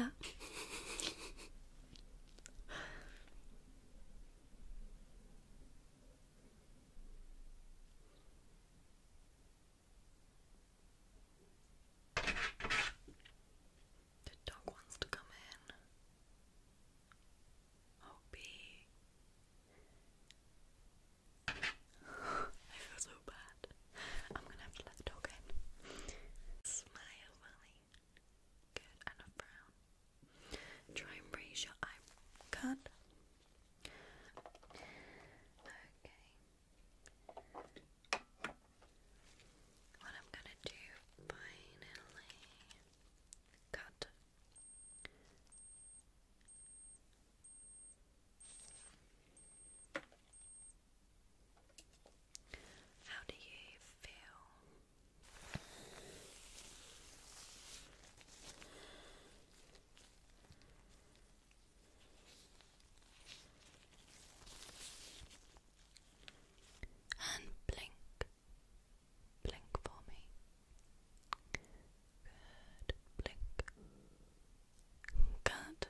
that.